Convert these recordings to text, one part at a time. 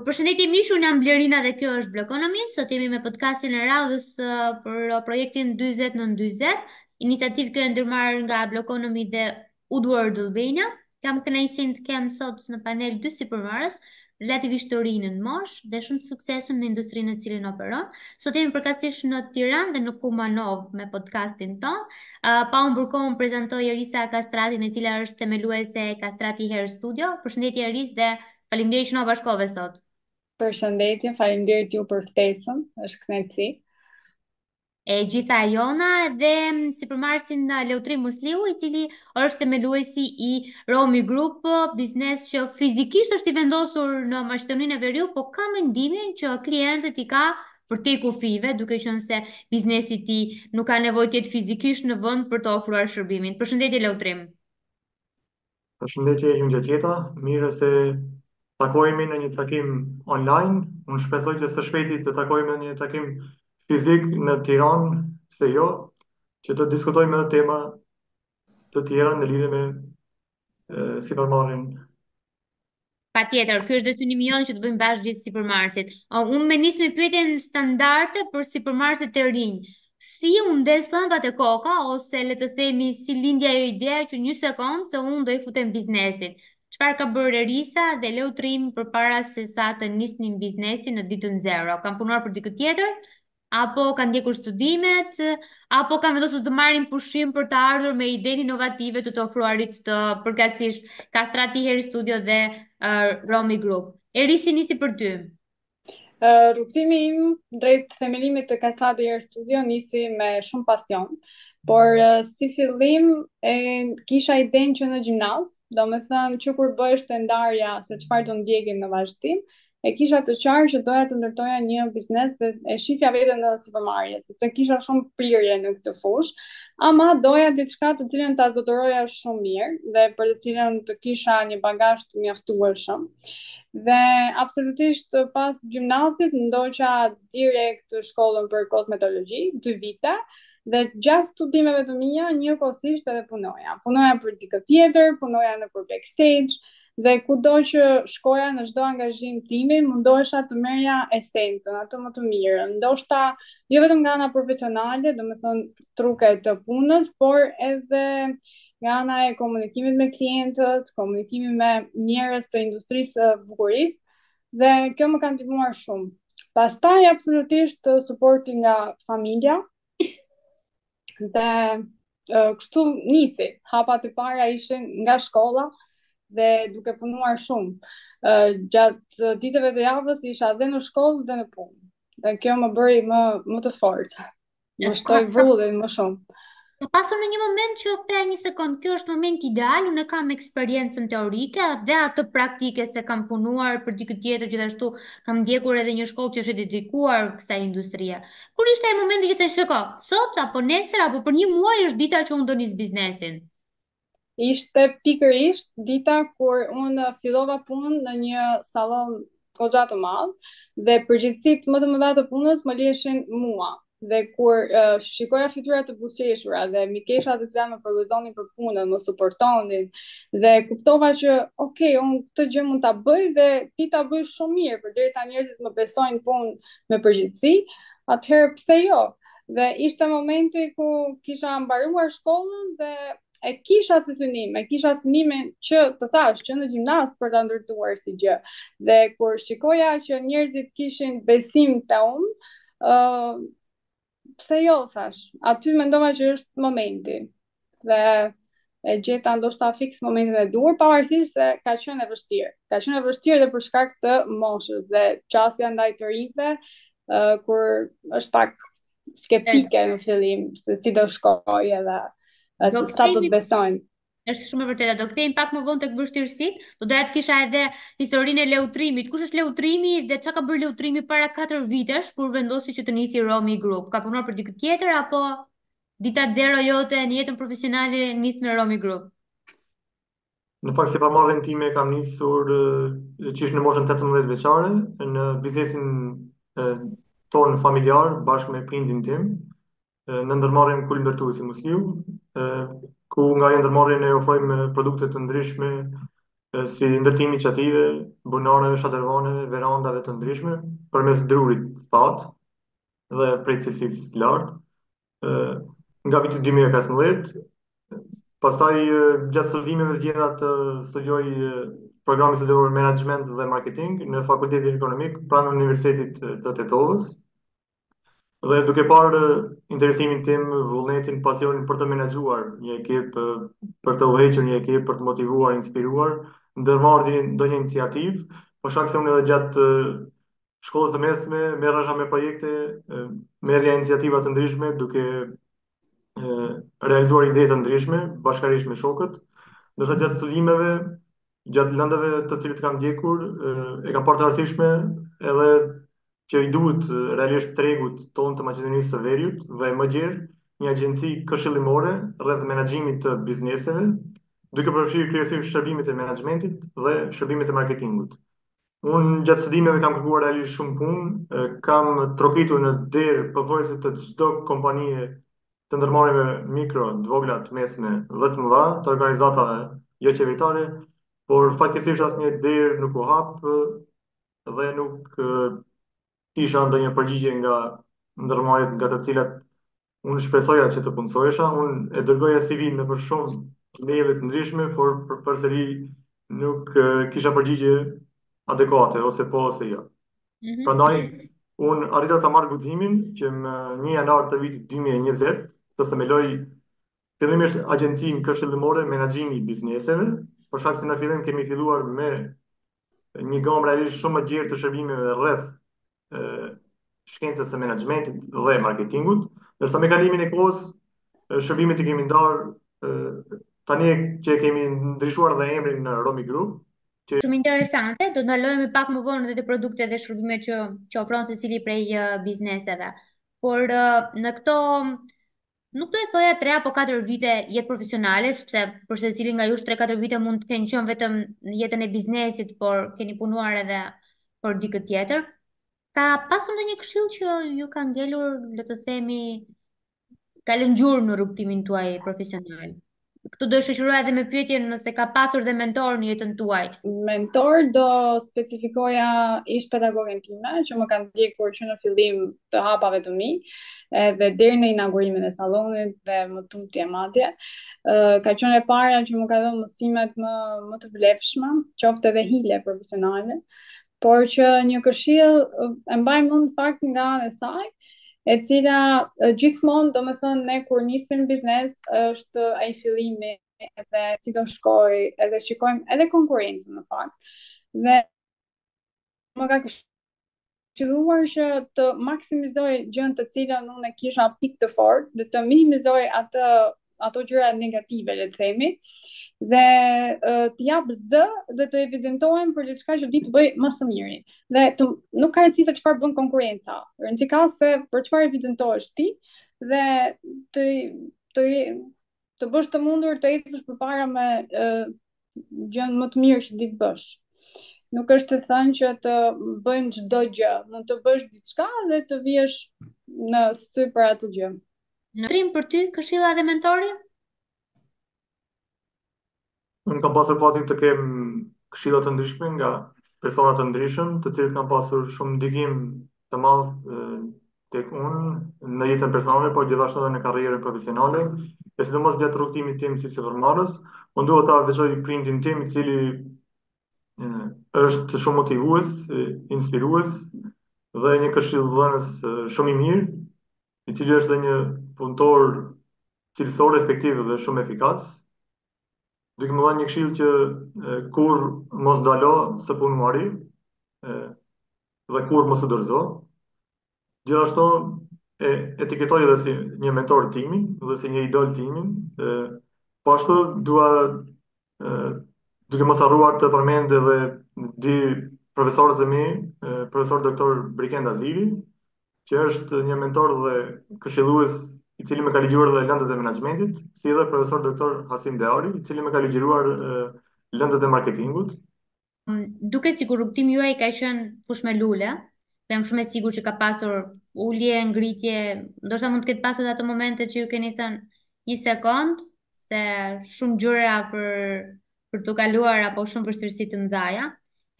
Përshëndetje miq, unë jam Blerina dhe kjo është Blokonomi. Sot jemi me podcastin e radhës për projektin 40 nën 40. Iniciativë kjo e ndërmarrë nga Blokonomi dhe Woodward Albania. Kam kënaqësinë të kem sot në panel dy sipërmarrës, relativisht të rinj në moshë dhe shumë të suksesshëm në industrinë në cilën operojnë. Sot jemi përkatësisht në Tiranë dhe në Kumanovë me podcastin tonë. Uh, pa humbur kohën prezantoj Erisa Kastratin e cila është themeluese e Kastrati Hair Studio. Përshëndetje Eris dhe faleminderit që na u bashkove sot. Përshëndetje, faleminderit ju për ftesën, është kënaqësi. e gjitha e jona dhe mm, sipërmarrësin Leutrim Musliu, i cili është themeluesi i Romi Group, biznes që fizikisht është i vendosur në Maqedoninë e Veriut, po kam mendimin që klientët i ka përtej kufijve, duke qënë se biznesi i tij nuk ka nevojë të jetë fizikisht në vënd për të ofruar shërbimin. Përshëndetje, Leutrim! Përshëndetje ju, mirë se ju gjeta, mirë se takohemi në një takim online, unë shpresoj që së shpejti të takohemi në një takim fizik në Tiran, pse jo, që të diskutojmë edhe tema të tjera në lidhe me sipërmarrjen Patjetër, ky është dhe synimi jonë që të bëjmë bashkë gjithë sipërmarrësit. Uh, unë po e nis me pyetjen standarte për sipërmarrësit e rinj. Si u ndez llamba te koka, ose le të themi si lindi ajo ideja që një sekundë se unë do t'i futem biznesit. Çfarë ka bërë Erisa dhe Leutrimi përpara sesa të nisnin biznesin në ditën zero. Kanë punuar për dikë tjetër, apo kanë ndjekur studimet, apo kanë vendosur të marrin pushim për të ardhur me ide inovative të të ofruarit të përkatësisht Kastrati Hair Studio dhe uh, Romi Group. Eris, e nisim prej teje. Uh, rrugëtimi im drejt themelimit të Kastrati Hair Studio nisi me shumë pasion, por uh, si fillim e kisha idenë që në gjimnaz, Domethënë që kur bëheshte ndarja se çfarë do ndjekim në vazhdim, e kisha të qartë që doja të ndërtoja një biznes dhe e shifja vetën në sipërmarrje, sepse kisha shumë prirje në këtë fushë, ama doja diçka të cilën ta zotëroja shumë mirë dhe për të cilën të kisha një bagazh të mjaftueshëm. Dhe absolutisht pas gjimnazit ndoqa direkt shkollën për kozmetologji, dy vite, Dhe gjatë studimeve të mia, njëkohësisht edhe punoja. Punoja për dikë tjetër, punoja nëpër backstage, dhe kudo që shkoja në çdo angazhim timin, mundohesha të merrja esencën, atë më të mirën. Ndoshta, jo vetëm nga ana profesionale, domethënë truke të punës, por edhe nga ana e komunikimit me klientët, komunikimit me njerëz të industrisë së bukurisë, Dhe kjo më ka ndihmuar shumë. Pastaj absolutisht suporti nga familja. Dhe kështu nisi. Hapat e para ishin nga shkolla dhe duke punuar shumë. Gjatë ditëve të javës isha dhe në shkollë dhe në punë. Dhe kjo më bëri më më të fortë. Më shtoi vrullin më shumë. Ka pasur në një moment që the një sekond, kjo është moment ideal, unë e kam eksperiencën teorike dhe atë praktike se kam punuar për dikë tjetër gjithashtu, kam ndjekur edhe një shkollë që është e dedikuar kësaj industrie. Kur ishte ai momenti që the shiko, sot apo nesër apo për një muaj është dita që unë do nis biznesin. Ishte pikërisht dita kur unë fillova punë në një salon goxha të madh dhe përgjegjësitë më të mëdha të punës më liheshin mua. Dhe kur uh, shikoja fytyra të buzëqeshura dhe mikesha të cilat më përgëzonin për punën, më suportonin dhe kuptova që, ok, unë këtë gjë mund ta bëj dhe di ta bëj shumë mirë, përderisa njerëzit më besojnë punë me përgjegjësi, atëherë pse jo? Dhe ishte momenti ku kisha mbaruar shkollën dhe e kisha si synim, e kisha synimin që të thashë që në gjimnaz për ta ndërtuar si gjë. Dhe kur shikoja që njerëzit kishin besim te unë, ë uh, pse jo thashë, aty mendova që është momenti. dhe e gjeta ndoshta fiks momentin e duhur, pavarësisht se ka qenë e vështirë. Ka qenë e vështirë dhe për shkak të moshës dhe qasja ndaj të rinjve, uh, kur është pak skeptike në fillim se si do shkojë edhe uh, sa do të besojnë. Është shumë e vërtetë, do kthehemi pak më vonë tek vështirësitë. Do doja të kisha edhe historinë e Leutrimit. Kush është Leutrimi dhe ça ka bërë Leutrimi para 4 vitesh kur vendosi që të nisë Romi Group? Ka punuar për dikë tjetër apo Dita zero jote në jetën profesionale nis me Romi Group. Në fakt sipërmarrjen time kam nisur qysh në moshën 18 vjeçare në biznesin tonë familjar bashkë me prindin tim në ndërmarrjen Kulm Ndërtuesi Musliu ku nga kjo ndërmarrje ne ofrojmë produkte të ndryshme si ndërtimi i çative, bunareve, shatërvaneve, verandave të ndryshme përmes drurit fatë dhe prej cilësisë së lartë. Ë nga viti 2015, pastaj gjatë studimeve zgjodha të studioj programin studimor Menaxhment dhe Marketing në Fakultetin Ekonomik pranë Universitetit të Tetovës. Dhe duke parë interesimin tim, vullnetin, pasionin për të menaxhuar një ekip, për të udhëhequr një ekip, për të motivuar, inspiruar, ndërmarrë ndonjë iniciativë, për shkak se unë edhe gjatë shkollës së mesme merresha me projekte, merrja iniciativa të ndryshme duke realizuar ide të ndryshme bashkërisht me shokët. Ndërsa gjatë studimeve, gjatë lëndëve të cilat kam ndjekur, e kam parë të arsyeshme edhe që i duhet realisht tregut tonë të Maqedonisë së Veriut dhe më gjerë një agjenci këshillimore rreth menaxhimit të bizneseve, duke përfshirë kryesisht shërbimet e menaxhmentit dhe shërbimet e marketingut. Unë gjatë studimeve kam kërkuar realisht shumë punë, kam trokitur në derë pothuajse të çdo kompanije të ndërmarrjeve mikro, të vogla, të mesme dhe të mëdha, të organizatave joqeveritare, por fatkeqësisht asnjë derë nuk u hap dhe nuk kisha ndonjë përgjigje nga ndërmarrjet nga të cilat unë shpresoja që të punësojsha, unë e dërgoja CV-në nëpër shumë mail-eve të ndryshme, por për, përsëri nuk kisha përgjigje adekuate, ose po ose jo. Mm -hmm. Prandaj, unë arrita ta marr guximin që më një janar të vitit 2020 të themeloj fillimisht agjencinë këshillimore menaxhimi i bizneseve, për shkak se në fillim kemi filluar me një gamë realisht shumë më të gjerë të shërbimeve rreth shkencës së menaxhmentit dhe marketingut, ndërsa me kalimin e kohës shërbimet i kemi ndarë tani që e kemi ndryshuar dhe emrin në Romi Group, që... Shumë interesante, do të ndalemi pak më vonë edhe te produktet dhe shërbimet që, që ofron secili prej bizneseve. Por në këto Nuk do e thoja tre apo katër vite jetë profesionale, sepse për secilin nga jush tre katër vite mund të kenë qënë vetëm jeta e biznesit, por keni punuar edhe për dikë tjetër. Ka pasur ndonjë këshillë që ju ka ngelur, le të themi, ka lënë gjurmë në rrugëtimin tuaj profesional? Këtu do e shoqëroja edhe me pyetjen nëse ka pasur dhe mentor në jetën tuaj. Mentor do specifikoja ish-pedagogen time që më ka ndjekur që në fillim të hapave të mi, edhe deri në inaugurimin e sallonit dhe më tutje madje. Ka qenë e para që më ka dhënë mësimet më më të vlefshme, qoftë edhe hile profesionale. Por që një këshillë e mbaj mend në fakt nga ana e saj, e cila gjithmonë, domethënë, ne kur nisim biznes, është ai fillimi edhe si do shkojë, edhe shikojmë edhe konkurrencën në fakt. Dhe më ka këshilluar që të maksimizoj gjënë të cilën unë e kisha pikë të fortë, dhe të minimizoj atë ato gjëra negative, le të themi, dhe uh, të jap zë dhe të evidentohem për diçka që di të bëj më së miri. Dhe të, nuk ka rëndësi se çfarë bën konkurrenca. Rëndësi ka se për çfarë evidentohesh ti dhe të të të bësh të mundur të ecësh përpara me uh, gjën më të mirë që di të bësh. Nuk është e thënë që të bëjmë çdo gjë, mund të bësh diçka dhe të biesh në sy për atë gjë. Leutrim për ty, këshilla dhe mentori? Unë kam pasur fatin të kem këshilla të ndryshme nga persona të ndryshëm, të cilët kanë pasur shumë ndikim të madh tek unë në jetën personale, por gjithashtu edhe në karrierën profesionale, e sidomos gjatë rrugëtimit tim si sipërmarrës. Unë dua ta veçoj prindin tim, i cili është shumë motivues, inspirues dhe një këshillëdhënës shumë i mirë i cili është dhe një punëtor cilësor efektiv dhe shumë efikas, duke më dhënë një këshillë që kurrë mos ndalo së punuari dhe kurrë mos u dorëzo. Gjithashtu e etiketoj edhe si një mentor timin dhe si një idol timin. Po ashtu dua duke mos harruar të përmend edhe dy profesorët e mi, profesor doktor Brikend Aziri, që është një mentor dhe këshillues i cili më ka ligjëruar dhe lëndët e menaxhmentit, si edhe profesor doktor Hasim Deari, i cili më ka ligjëruar lëndët e marketingut. Duket sikur rrugëtimi juaj ka qenë fushë me lule, po jam shumë e sigurt që ka pasur ulje, ngritje, ndoshta mund të ketë pasur ato momente që ju keni thënë një sekond se shumë gjëra për t'u kaluar apo shumë vështirësi të mëdha.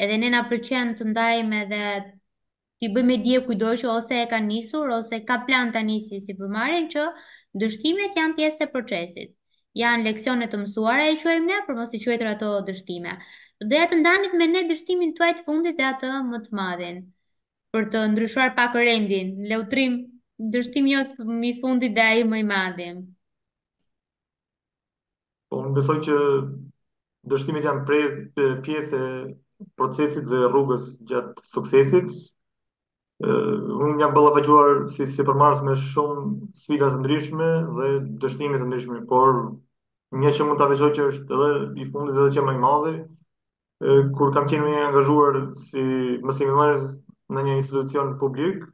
Edhe ne na pëlqen të ndajmë edhe t'i bëjmë me dije kujdo që ose e ka nisur ose ka plan ta nisë sipërmarrjen që dështimet janë pjesë e procesit. Janë leksione të mësuara i quajmë ne për mos t'i quajtur ato dështime. Do doja të ndanit me ne dështimin tuaj të fundit dhe atë më të madhin. Për të ndryshuar pak rendin, Leutrim, dështimi jot i fundit dhe ai më i madhi. Po, unë besoj që dështimet janë pjesë e procesit dhe rrugës gjatë suksesit. Unë jam ballafaquar si sipërmarrës me shumë sfida të ndryshme dhe dështime të ndryshme, por një që mund ta veçoj që është edhe i fundit edhe që më i madhi, kur kam qenë i angazhuar si mësimdhënës në një institucion publik,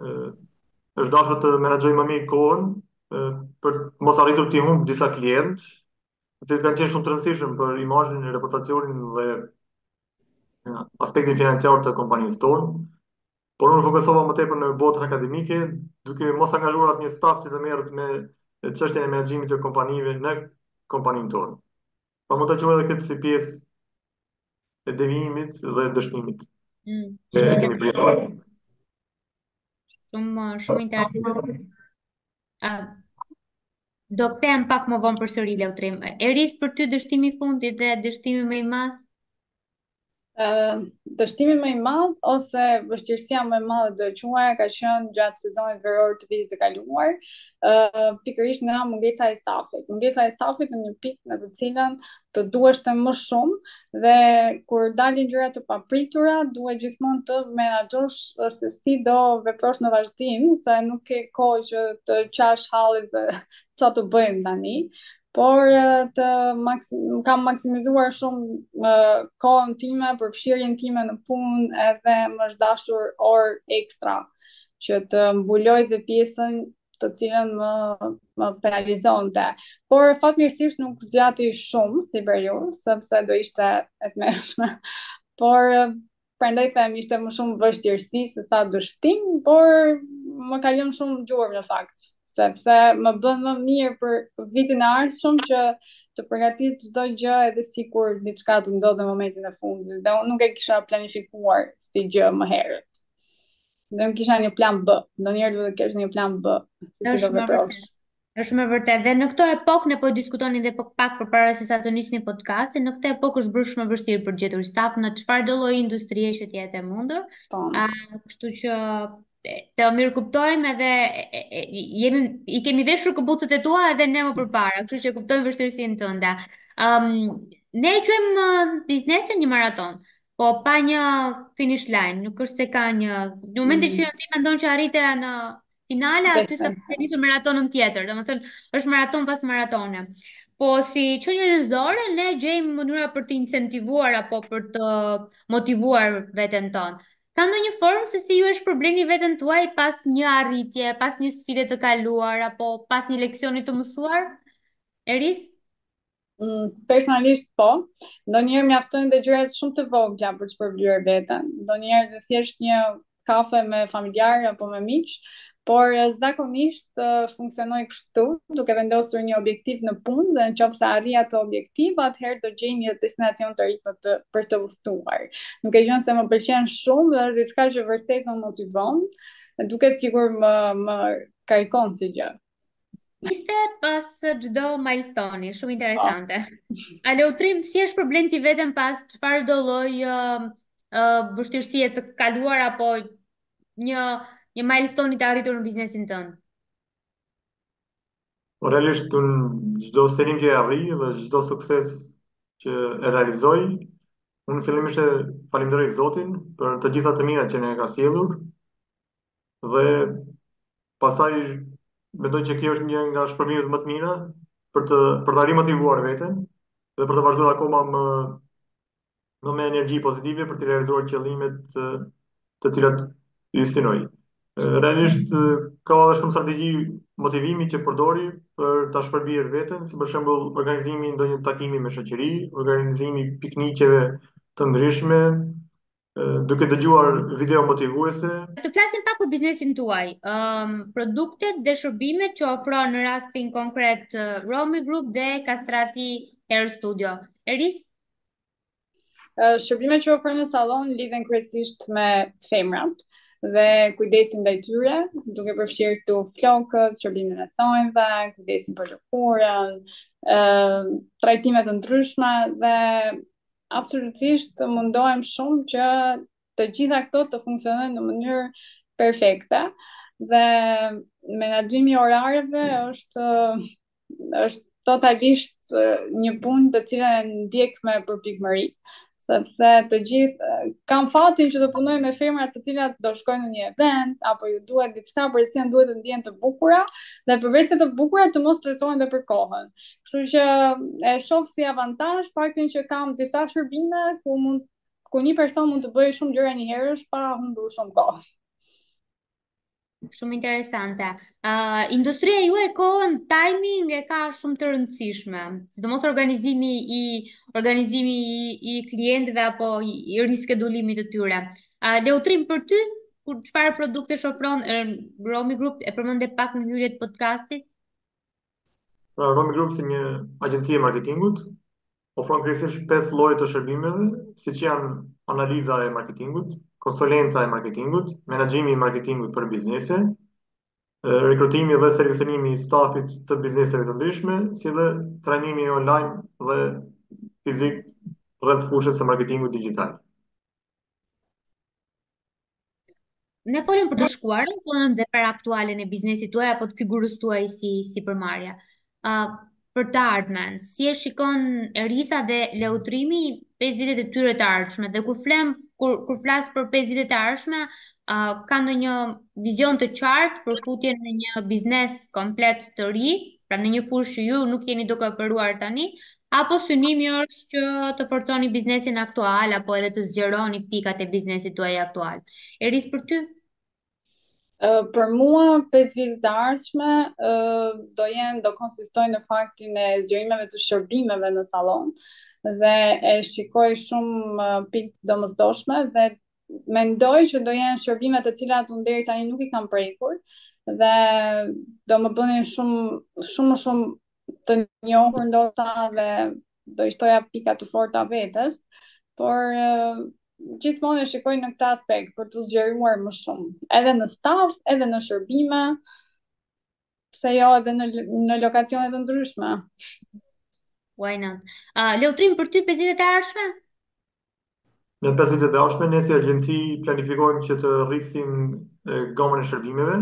është dashur të menaxhoj më mirë kohën për mos arritur të humb disa klientë, të cilët kanë qenë shumë të rëndësishëm për imazhin, reputacionin dhe aspektin financiar të kompanisë tonë. Por unë fokusova më tepër në botën akademike, duke mos angazhuar asnjë staf që të merret me çështjen e menaxhimit të kompanive në kompaninë tonë. Po mund ta quaj edhe këtë si pjesë e devijimit dhe dështimit. Mm. E kemi pritur. Shumë shumë interesant. Do kthehem pak më vonë përsëri Leutrim. Eris për ty dështimi i fundit dhe dështimi më i madh Dështimi më i madh ose vështirësia më e madhe do e quaja ka qenë gjatë sezonit veror të vitit të kaluar, uh, pikërisht nga mungesa e stafit. Mungesa e stafit në një pikë në të cilën të duheshte më shumë dhe kur dalin gjëra të papritura, duhet gjithmonë të menaxhosh se si do veprosh në vazhdim, se nuk ke kohë që të qash hallin dhe ça të bëjmë tani. por të maks kam maksimizuar shumë kohën time, përfshirjen time në punë edhe më është dashur orë ekstra që të mbuloj dhe pjesën të cilën më më penalizonte. Por fatmirësisht nuk zgjati shumë si periudhë, sepse do ishte e tmerrshme. Por prandaj them ishte më shumë vështirësi se sa dështim, por më ka lënë shumë gjurmë në fakt, sepse më bën më mirë për vitin e ardhshëm që të përgatis çdo gjë edhe sikur diçka të ndodhë në momentin e fundit. Dhe unë nuk e kisha planifikuar si gjë më herët. Dhe nuk kisha një plan B, gjithherë duhet të kesh një plan B. Është shumë Është shumë e vërtetë. Dhe në këtë epokë ne po diskutonin dhe pak pak përpara se sa të nisnim podcastin, në këtë epokë është bërë shumë e vështirë për gjetur staf në çfarëdo lloj industrie që të jetë e mundur. Po. A, kështu që e, të mirëkuptojmë edhe e, e, e, jemi i kemi veshur këpucët e tua edhe ne më përpara, kështu që e kuptojmë vështirësinë tënde. Ëm ne e quajmë uh, biznesin një maraton. Po pa një finish line, nuk është se ka një. Në momentin që Mm, ti mendon që arrite në finale, aty sa ke nisur maratonën tjetër, domethënë është maraton pas maratone. Po si qenie njerëzore, ne gjejmë mënyra për të incentivuar apo për të motivuar veten tonë. Ka ndonjë formë se si ju e shpërbleni veten tuaj pas një arritje, pas një sfide të kaluar apo pas një leksioni të mësuar? Eris? Mm, personalisht po, ndonjëherë mjaftojnë dhe gjërat shumë të vogla për të shpërblyer veten, ndonjëherë dhe thjesht një kafe me familjarë apo me miqë, por eh, zakonisht eh, funksionoj kështu, duke vendosur një objektiv në punë dhe në qofë se arrij atë objektiv, atëherë do gjej një destinacion të ri të, për të udhëtuar. Duke qenë se më pëlqen shumë dhe është diçka që vërtet më motivon, duket sikur më, më karikon si gjë. Pra pas çdo milestone-i, shumë interesante. A Leutrim si e shpërblen ti veten pas çfarëdo lloj uh, vështirësie të kaluar apo një një milestone-i të arritur në biznesin tënd? Po realisht unë çdo qëllim që e arrij dhe çdo sukses që e realizoj, unë fillimisht e falenderoj Zotin për të gjitha të mirat që na ka sjellur dhe pastaj mendoj që kjo është një nga shpërblimet më të mira për të për të rimotivuar veten dhe për të vazhduar akoma më më me energji pozitive për të realizuar qëllimet të cilat i synoj. Realisht ka edhe shumë strategji motivimi që përdor për ta shpërblyer veten, si për shembull organizimi i ndonjë takimi me shoqëri, organizimi i piknikëve të ndryshme, duke dëgjuar video motivuese. Të flasim pak për biznesin tuaj, um, produktet dhe shërbimet që ofron në rastin konkret Romi Group dhe Kastrati Hair Studio. Eris? Uh, shërbimet që ofroj në sallon lidhen kryesisht me femrat dhe kujdesin ndaj tyre, duke përfshirë këtu flokët, shërbimin e thonjve, kujdesin për lëkurën, uh, trajtime të ndryshme dhe absolutisht mundohem shumë që të gjitha këto të funksionojnë në mënyrë perfekte dhe menaxhimi i orareve është është totalisht një punë të cilën e ndjek me përpikmëri sepse të gjithë kam fatin që të punoj me femra të cilat do shkojnë në një event apo u duhet diçka për të cilën duhet të ndihen të bukura dhe përveçse të bukura të mos stresohen dhe për kohën. Kështu që e shoh si avantazh faktin që kam disa shërbime ku mund ku një person mund të bëjë shumë gjëra njëherësh pa humbur shumë kohë. Shumë interesante. Uh, industria juaj kohën timing e ka shumë të rëndësishme. Sidomos organizimi i organizimi i, i klientëve apo i, i riskedulimit të tyre. Uh, Leutrim për ty, kur çfarë produktesh ofron Romi Group e përmende pak në hyrje të podcastit? Romi Group si një agjenci e marketingut ofron kryesisht pesë lloje të shërbimeve, siç janë analiza e marketingut, konsulenca e marketingut, menaxhimi i marketingut për biznese, rekrutimi dhe seleksionimi i stafit të bizneseve të ndryshme, si dhe trajnimi online dhe fizik rreth fushës së marketingut digital. Ne folëm për të shkuarën, folëm dhe për aktualen e biznesit tuaj apo të figurës tuaj si sipërmarrës. Ë uh, për të ardhmen, si e shikon Erisa dhe Leutrimi 5 vitet e tyre të ardhshme dhe kur flem kur kur flas për 5 vitet e ardhshme, ë uh, ka ndonjë vizion të qartë për futjen në një biznes komplet të ri, pra në një fushë që ju nuk jeni duke operuar tani, Apo synimi është që të forconi biznesin aktual apo edhe të zgjeroni pikat e biznesit tuaj aktual. Eris, për ty? Uh, për mua, 5 vitet e ardhshme, uh, do jenë, do konsistojnë në faktin e zgjerimeve të shërbimeve në salon, dhe e shikoj shumë uh, pikë të domosdoshme, dhe mendoj që do jenë shërbime të cilat unë deri tani nuk i kam prekur, dhe do më bënin shumë, shumë, shumë të njohur ndoshta dhe do i shtoja pika të forta vetes, por uh, gjithmonë e shikoj në këtë aspekt për t'u zgjeruar më shumë, edhe në staf, edhe në shërbime, pse jo edhe në në lokacione të ndryshme. Why not? Ah, uh, Leutrim, për ty 5 vitet e ardhshme? Në pesë vitet e ardhshme, ne si agjenci planifikojmë që të rrisim gamën e shërbimeve,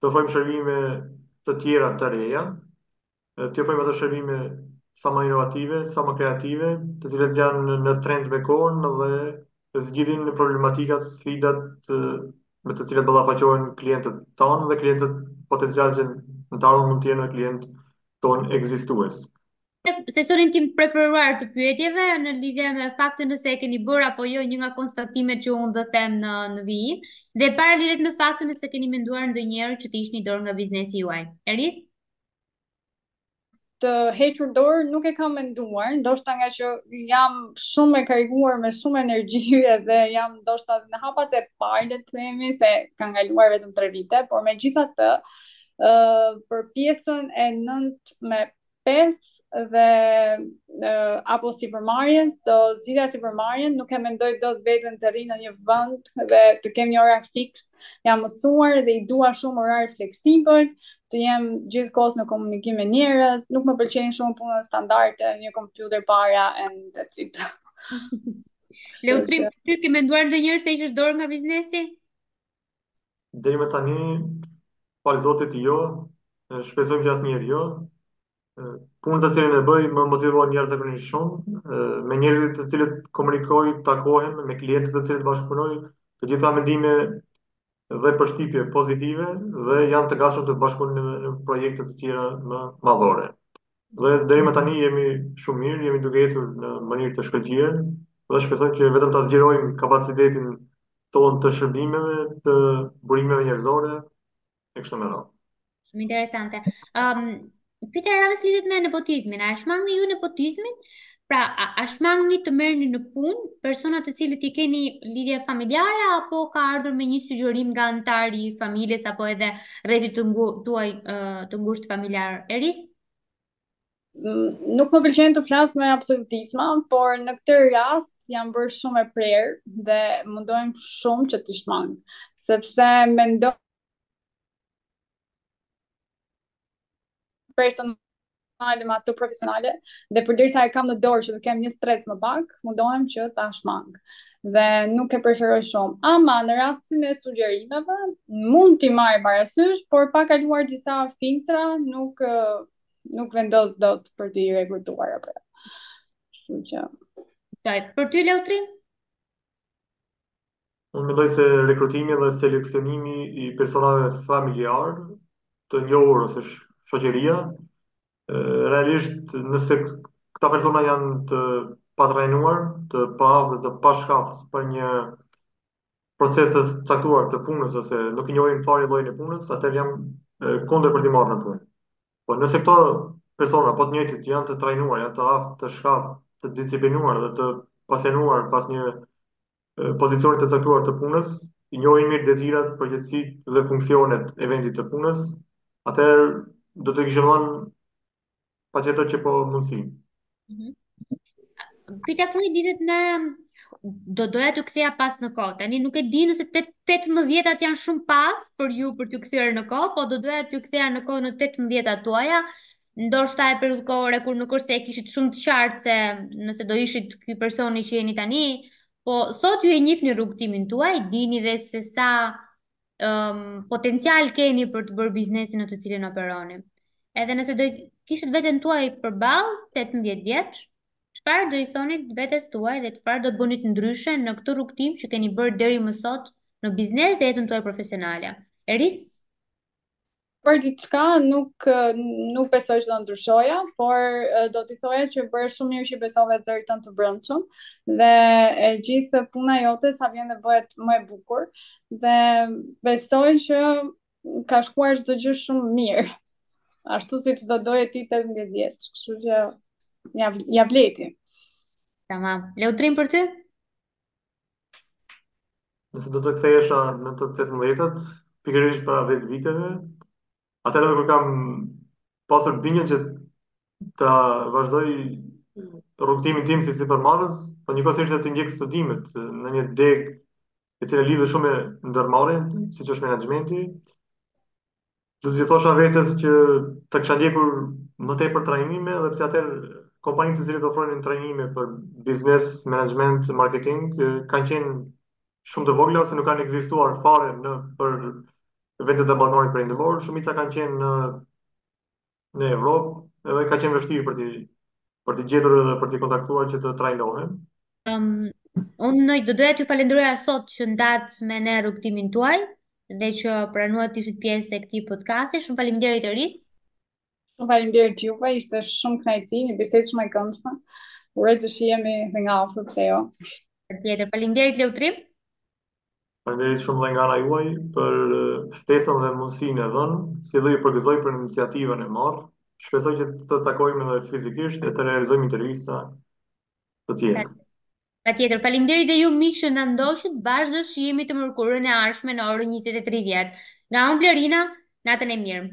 të ofrojmë shërbime të tjera të reja, të ofrojmë ato shërbime sa më inovative, sa më kreative, të cilat janë në trend me kohën dhe zgjidhin problematikat, sfidat me të cilat ballafaqohen klientët tanë dhe klientët potencialë që në të ardhmen mund të jenë dhe klientë tonë ekzistues. sesionin tim të preferuar të pyetjeve në lidhje me faktin nëse e keni bërë apo jo një nga konstatimet që unë do të them në në vijim dhe e para lidhet me faktin nëse keni menduar ndonjëherë që të hiqni dorë nga biznesi juaj. Eris? Të hequr dorë nuk e kam menduar, ndoshta nga që jam shumë e karikuar me shumë energji dhe jam ndoshta në hapat e parë le të themi se kanë kaluar vetëm 3 vite, por megjithatë, ë uh, për pjesën e 9 me pesë dhe uh, apo sipërmarrjes, do zgjidhja sipërmarrjen, nuk e mendoj dot veten të rri në një vend dhe të kem një orar fiks, jam mësuar dhe e dua shumë orarin fleksibël, të jem gjithë kohës në komunikim me njerëz, nuk më pëlqen shumë puna standarde, një kompjuter para, and that's it. Leutrim, ti ke menduar ndonjëherë të heqësh dorë nga biznesi? Deri më tani, falë Zotit, jo. Shpresojmë që asnjëherë jo. Punë të cilën e bëj më motivon jashtëzakonisht shumë. Me njerëzit të cilët komunikoj, takohem, me klientët të cilët bashkëpunoj, të gjitha mendime dhe përshtypje pozitive dhe janë të gatshëm të bashkëpunojnë edhe në projekte të tjera më madhore. Dhe deri më tani jemi shumë mirë, jemi duke ecur në mënyrë të shkëlqyer dhe shpresoj që vetëm ta zgjerojmë kapacitetin tonë të shërbimeve, të burimeve njerëzore e kështu me radhë. Shumë interesante. Ëm um, Pyetja e radhës lidhet me nepotizmin. A e shmangni ju nepotizmin? Pra, a, a shmangni të merrni në punë persona të cilët i keni lidhje familjare apo ka ardhur me një sugjerim nga anëtar i familjes apo edhe rrethit të ngu, tuaj të ngushtë familjar? Eris? Mm, nuk më pëlqen të flas me absolutizma, por në këtë rast jam bërë shumë e prerë dhe mundohem shumë që t'i shmang, sepse mendoj personale me ato profesionale dhe përderisa e kam në dorë që të kem një stres më pak, mundohem që ta shmang. Dhe nuk e preferoj shumë. Ama në rastin e sugjerimeve mund t'i marr parasysh, por pa kaluar disa filtra nuk nuk vendos dot për t'i rekrutuar apo. Kështu që. Daj, për ty Leutrim? Unë mendoj se rekrutimi dhe seleksionimi i personave familjarë, të njohur ose shoqëria, realisht nëse këta persona janë të patrajnuar, të paaftë dhe të pashkathët për një proces të caktuar të punës ose nuk i njohin fare llojin e punës, atëherë jam kundër për t'i marrë në punë. Po nëse këto persona po të njëjtit janë të trajnuar, janë të aftë, të shkathët, të disiplinuar dhe të pasionuar pas një pozicioni të caktuar të punës, i njohin mirë detyrat, përgjegjësitë dhe funksionet e vendit të punës, atëherë do të kishim dhënë patjetër që po mundësi. Mm -hmm. Pyetja e fundit lidhet me do doja t'ju ktheja pas në kohë. Tani nuk e di nëse 18 vjetat janë shumë pas për ju për t'ju kthyer në kohë, po do doja t'ju ktheja në kohë në 18 vjetat tuaja, ndoshta e periudhë kohore kur nuk është se kishit shumë të qartë se nëse do ishit ky personi që jeni tani, po sot ju e njihni rrugëtimin tuaj, dini dhe se sa um, potencial keni për të bërë biznesin në të cilin operoni. Edhe nëse do kishit veten tuaj përballë 18 vjeç, çfarë do i thonit vetes tuaj dhe çfarë do bënit ndryshe në këtë rrugëtim që keni bërë deri më sot në biznes dhe jetën tuaj profesionale? Eris? Për diçka nuk nuk besoj që do ndryshoja, por do t'i thoja që bëre shumë mirë që i besove zërit tënd të brendshëm dhe e gjithë puna jote sa vjen dhe bëhet më e bukur dhe besoj që ka shkuar çdo gjë shumë mirë. Ashtu siç do doje ti 18 vjeç, kështu që ia ia vlejti. Tamam. Leutrim për ty? Nëse do të kthehesha në të 18-tët, pikërisht para 10 viteve, atëherë edhe kur kam pasur bindjen që ta vazhdoj rrugëtimin tim si sipërmarrës, po njëkohësisht edhe të ndjek studimet në një degë e cila lidhet shumë me ndërmarrjen, siç është menaxhmenti, Do t'i thosha vetes që të kisha ndjekur më tepër trajnime dhe pse atëherë kompanitë të cilat ofronin trajnime për biznes, management, marketing, kanë qenë shumë të vogla ose nuk kanë ekzistuar fare nëpër vendet e Ballkanit Perëndimor, shumica kanë qenë në në Evropë, edhe ka qenë vështirë për t'i për t'i gjetur edhe për t'i kontaktuar që të trajnohen. Um, unë do doja t'ju falenderoja sot që ndatë me ne rrugëtimin tuaj dhe që pranuat të ishit pjesë e këtij podcasti. Shumë faleminderit Eris. Shumë faleminderit juve, ishte shumë kënaqësi, një bisedë shumë e këndshme. Uroj të shihemi dhe nga afër pse jo. Patjetër, faleminderit Leutrim. Faleminderit shumë dhe nga ana juaj për ftesën dhe mundësinë e dhënë, si dhe ju përgëzoj për iniciativën e marrë. Shpresoj që të takohemi edhe fizikisht e të realizojmë intervista të tjera. Patjetër, faleminderit dhe ju miq që na ndoqët, bashkë do të shihemi të mërkurën e ardhshme në orën njëzet e tridhjetë. Nga unë Blerina, natën e mirë.